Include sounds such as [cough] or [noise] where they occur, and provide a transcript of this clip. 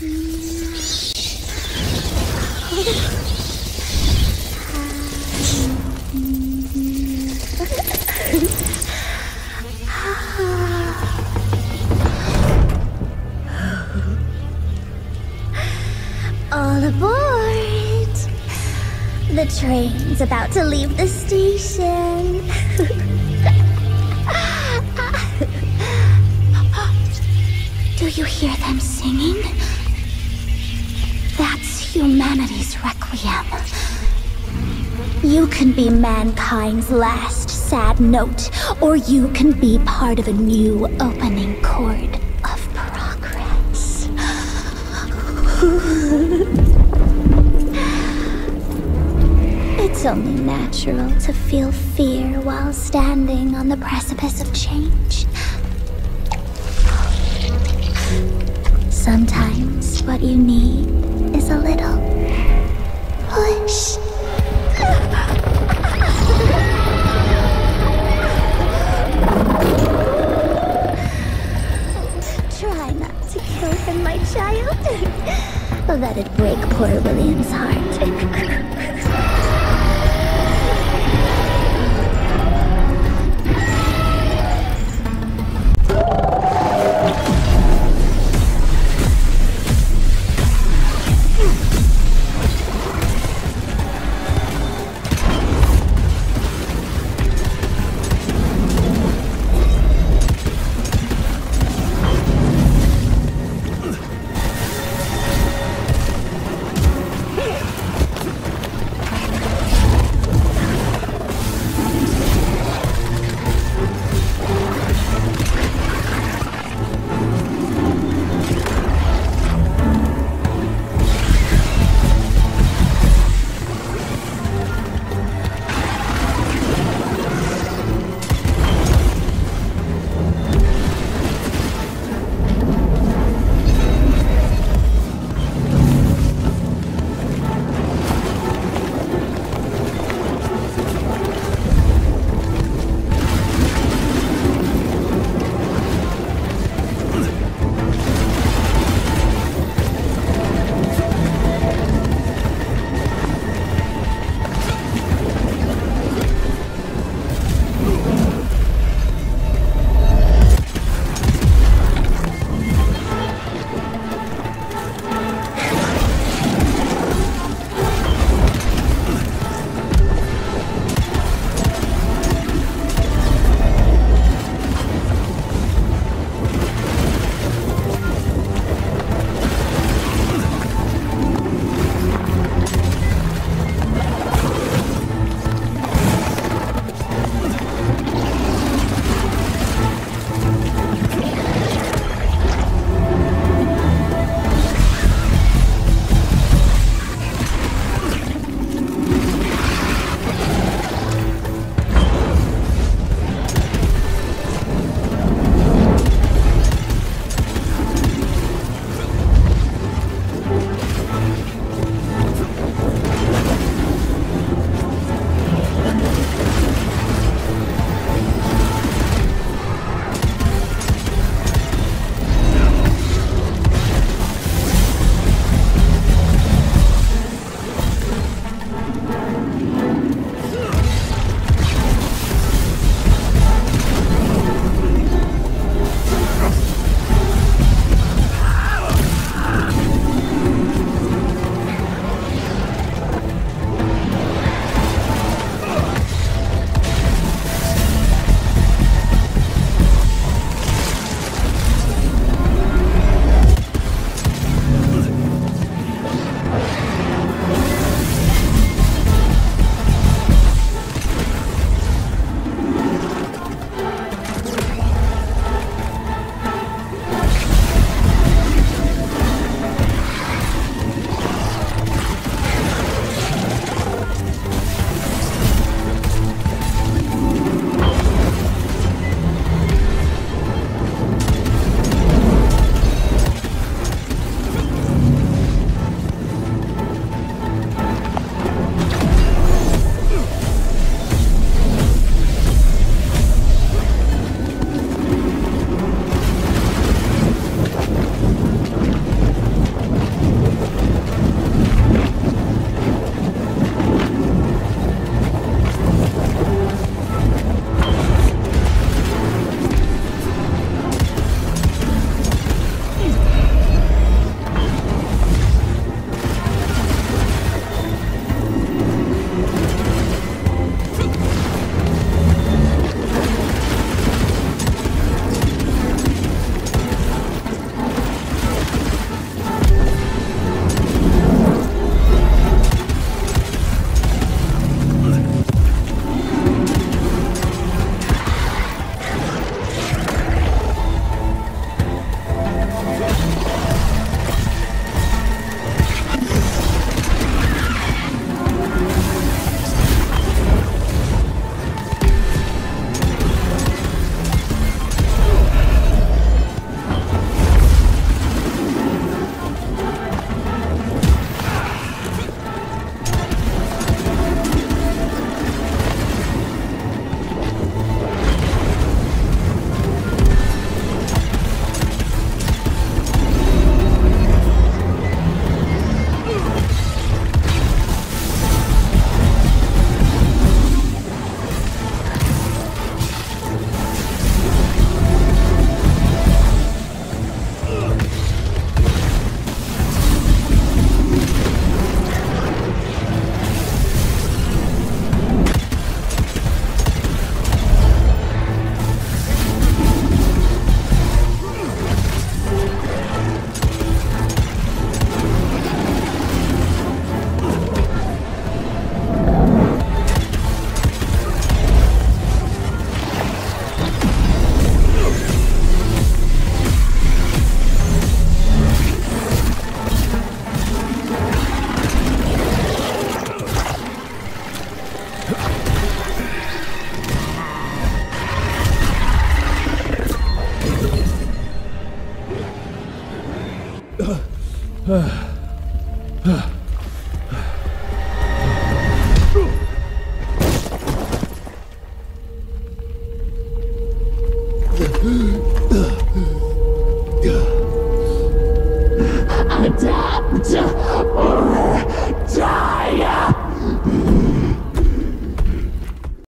All aboard! The train's about to leave the station. [laughs] Do you hear them singing? Humanity's requiem. You can be mankind's last sad note, or you can be part of a new opening chord of progress. It's only natural to feel fear while standing on the precipice of change. Sometimes what you need is a little Let it break poor William's heart. Ugh. [sighs] [sighs]